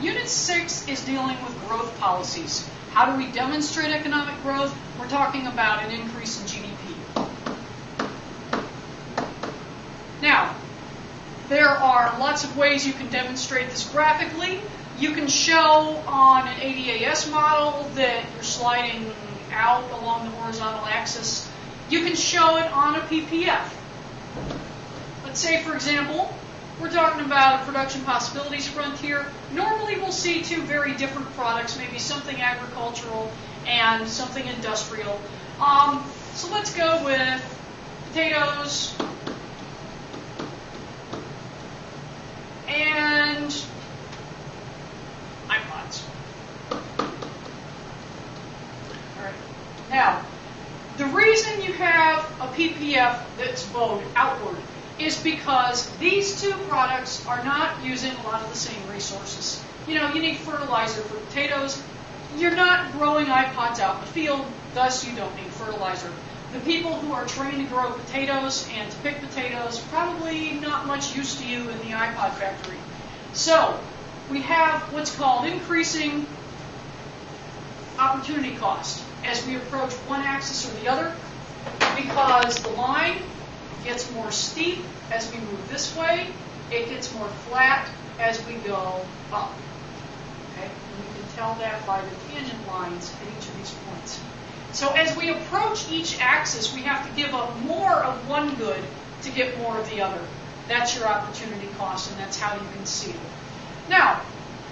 Unit 6 is dealing with growth policies. How do we demonstrate economic growth? We're talking about an increase in GDP. Now, there are lots of ways you can demonstrate this graphically. You can show on an ADAS model that you're sliding out along the horizontal axis. You can show it on a PPF. Let's say, for example, we're talking about a production possibilities frontier. Normally we'll see two very different products, maybe something agricultural and something industrial. Um, so let's go with potatoes and iPods. Now, the reason you have a PPF that's bowed outward is because these two products are not using a lot of the same resources. You know, you need fertilizer for potatoes. You're not growing iPods out in the field, thus you don't need fertilizer. The people who are trained to grow potatoes and to pick potatoes, probably not much use to you in the iPod factory. So, we have what's called increasing opportunity cost as we approach one axis or the other because the line gets more steep as we move this way. It gets more flat as we go up. Okay? And you can tell that by the tangent lines at each of these points. So as we approach each axis, we have to give up more of one good to get more of the other. That's your opportunity cost, and that's how you can see it. Now,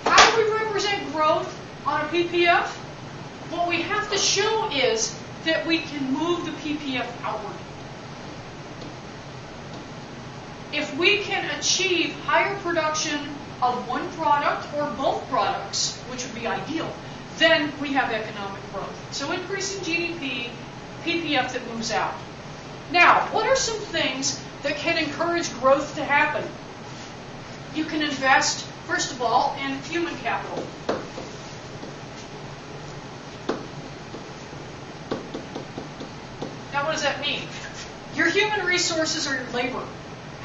how do we represent growth on a PPF? What we have to show is that we can move the PPF outward. If we can achieve higher production of one product or both products, which would be ideal, then we have economic growth. So increasing GDP, PPF that moves out. Now, what are some things that can encourage growth to happen? You can invest, first of all, in human capital. Now, what does that mean? Your human resources are your labor.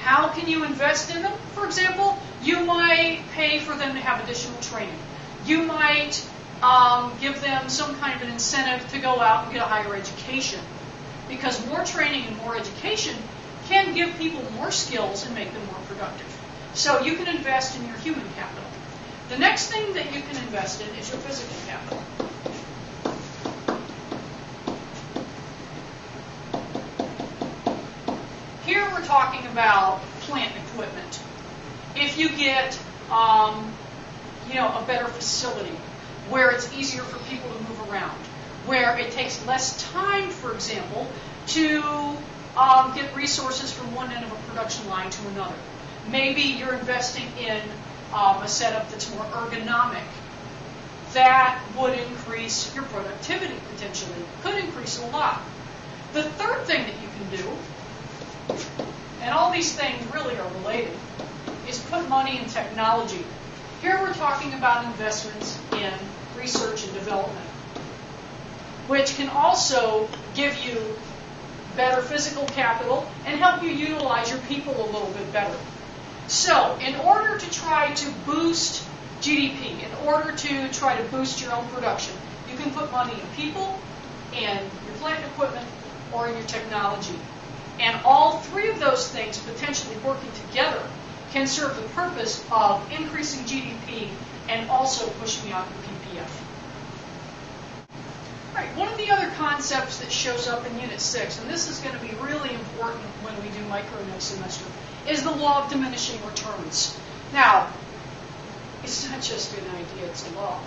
How can you invest in them? For example, you might pay for them to have additional training. You might um, give them some kind of an incentive to go out and get a higher education. Because more training and more education can give people more skills and make them more productive. So you can invest in your human capital. The next thing that you can invest in is your physical capital. Here we're talking about plant equipment. If you get, um, you know, a better facility where it's easier for people to move around, where it takes less time, for example, to um, get resources from one end of a production line to another. Maybe you're investing in um, a setup that's more ergonomic. That would increase your productivity potentially. Could increase a lot. The third thing that you can do and all these things really are related, is put money in technology. Here we're talking about investments in research and development, which can also give you better physical capital and help you utilize your people a little bit better. So, in order to try to boost GDP, in order to try to boost your own production, you can put money in people, in your plant equipment, or in your technology. And all three of those things potentially working together can serve the purpose of increasing GDP and also pushing out of PPF. All right, one of the other concepts that shows up in Unit 6, and this is going to be really important when we do micro next semester, is the law of diminishing returns. Now, it's not just an idea, it's a law.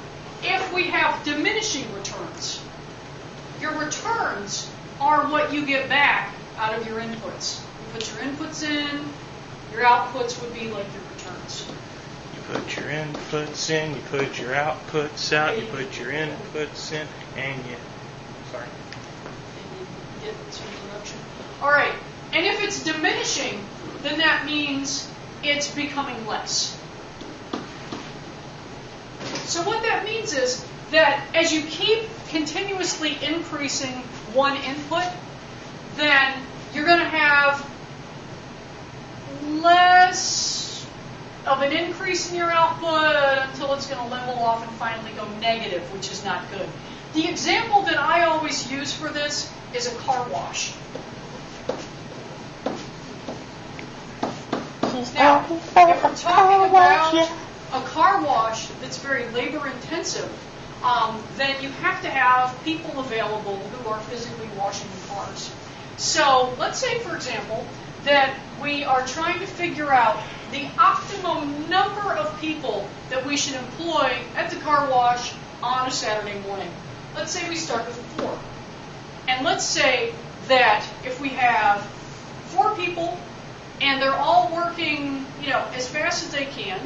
If we have diminishing returns, your returns are what you get back out of your inputs. You put your inputs in, your outputs would be like your returns. You put your inputs in, you put your outputs out, you put your inputs in, and you. Sorry. And you get production. All right. And if it's diminishing, then that means it's becoming less. So what that means is that as you keep continuously increasing one input, then you're going to have less of an increase in your output until it's going to level off and finally go negative, which is not good. The example that I always use for this is a car wash. Now, if we're talking about a car wash that's very labor intensive, um, then you have to have people available who are physically washing the cars. So let's say, for example, that we are trying to figure out the optimum number of people that we should employ at the car wash on a Saturday morning. Let's say we start with four. And let's say that if we have four people and they're all working, you know, as fast as they can,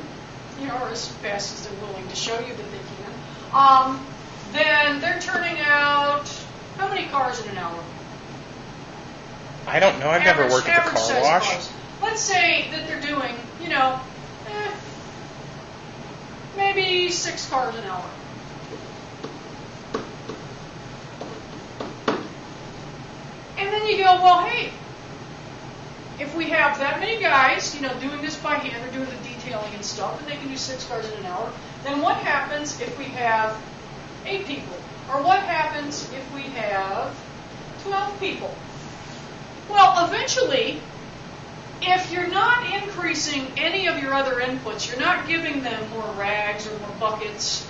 you know, or as fast as they're willing to show you that they can, um, then they're turning out how many cars in an hour? I don't know. I've never Average- worked at the car wash. Let's say that they're doing, you know, eh, maybe six cars an hour. And then you go, well, hey, if we have that many guys, you know, doing this by hand or doing the detailing and stuff, and they can do six cars in an hour, then what happens if we have eight people? Or what happens if we have 12 people? Well, eventually, if you're not increasing any of your other inputs, you're not giving them more rags or more buckets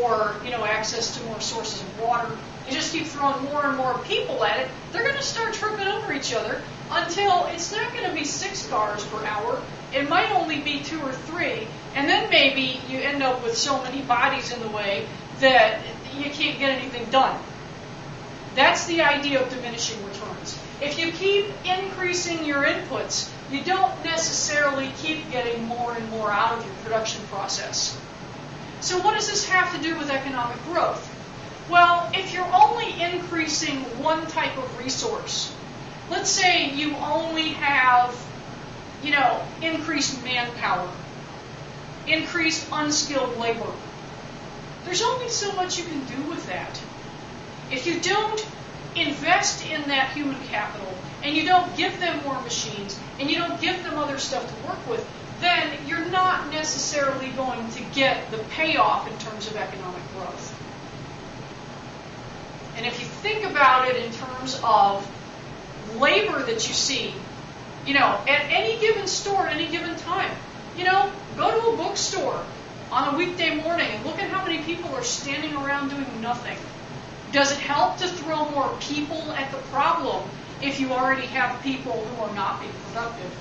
or you know access to more sources of water. You just keep throwing more and more people at it. They're going to start tripping over each other until it's not going to be six cars per hour. It might only be two or three, and then maybe you end up with so many bodies in the way that you can't get anything done. That's the idea of diminishing returns. If you keep increasing your inputs, you don't necessarily keep getting more and more out of your production process. So, what does this have to do with economic growth? Well, if you're only increasing one type of resource, let's say you only have, you know, increased manpower, increased unskilled labor, there's only so much you can do with that. If you don't invest in that human capital and you don't give them more machines and you don't give them other stuff to work with, then you're not necessarily going to get the payoff in terms of economic growth. And if you think about it in terms of labor that you see, you know, at any given store, at any given time, you know, go to a bookstore on a weekday morning and look at how many people are standing around doing nothing. Does it help to throw more people at the problem if you already have people who are not being productive?